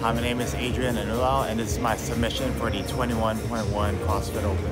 Hi, my name is Adrian Anulau, and this is my submission for the 21.1 CrossFit Open.